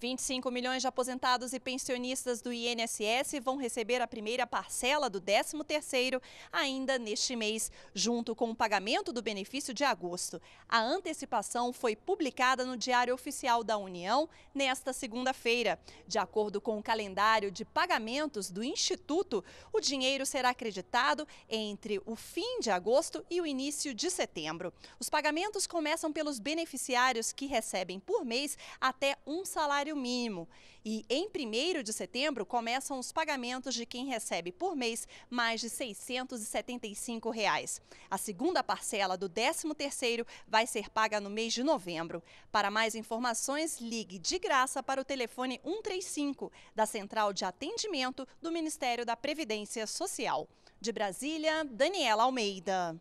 25 milhões de aposentados e pensionistas do INSS vão receber a primeira parcela do 13º ainda neste mês, junto com o pagamento do benefício de agosto. A antecipação foi publicada no Diário Oficial da União nesta segunda-feira. De acordo com o calendário de pagamentos do Instituto, o dinheiro será acreditado entre o fim de agosto e o início de setembro. Os pagamentos começam pelos beneficiários que recebem por mês até um salário salário mínimo. E em 1 de setembro começam os pagamentos de quem recebe por mês mais de 675 reais. A segunda parcela do 13º vai ser paga no mês de novembro. Para mais informações, ligue de graça para o telefone 135 da Central de Atendimento do Ministério da Previdência Social. De Brasília, Daniela Almeida.